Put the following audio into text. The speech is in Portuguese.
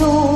Isusugli